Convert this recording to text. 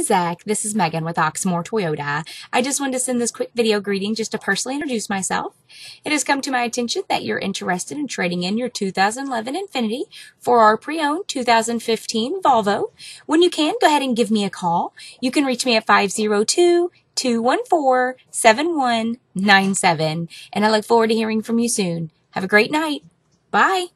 Hi, Zach. This is Megan with Oxmoor Toyota. I just wanted to send this quick video greeting just to personally introduce myself. It has come to my attention that you're interested in trading in your 2011 Infiniti for our pre-owned 2015 Volvo. When you can, go ahead and give me a call. You can reach me at 502 214 7197. And I look forward to hearing from you soon. Have a great night. Bye.